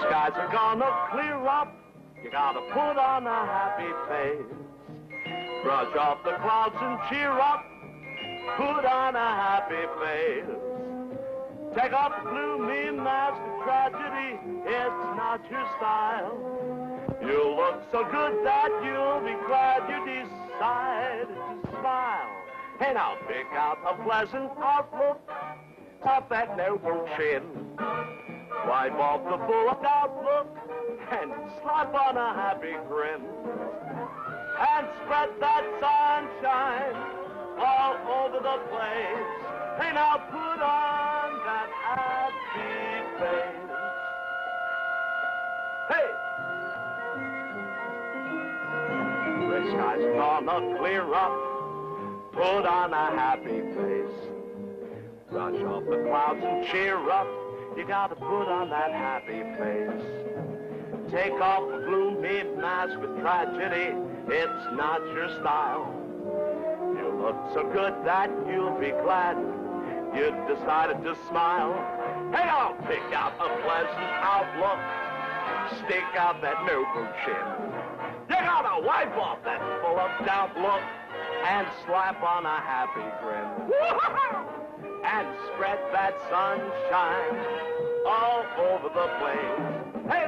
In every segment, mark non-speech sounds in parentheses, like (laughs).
Skies are gonna clear up. You gotta put on a happy face. Brush off the clouds and cheer up. Put on a happy face. Take off the gloomy mask of tragedy. It's not your style. You look so good that you'll be glad you decided to smile. And I'll pick out a pleasant outlook off that noble chin. Wipe off the full outlook and slap on a happy grin. And spread that sunshine the place. And I'll put on that happy face. Hey! Skies are gonna clear up. Put on a happy face. Brush off the clouds and cheer up. You gotta put on that happy face. Take off the gloomy mask of tragedy. It's not your style. You look so good that you'll be glad you decided to smile. Hey, I'll pick out a pleasant outlook. Stick out that noble chin. You gotta wipe off that full of doubt look and slap on a happy grin. (laughs) and spread that sunshine all over the place. Hey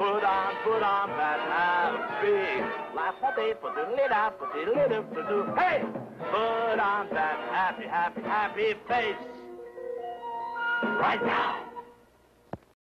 put on, put on that happy. Laugh a day the little for the little for the hey, put on that happy, happy, happy face. Right now.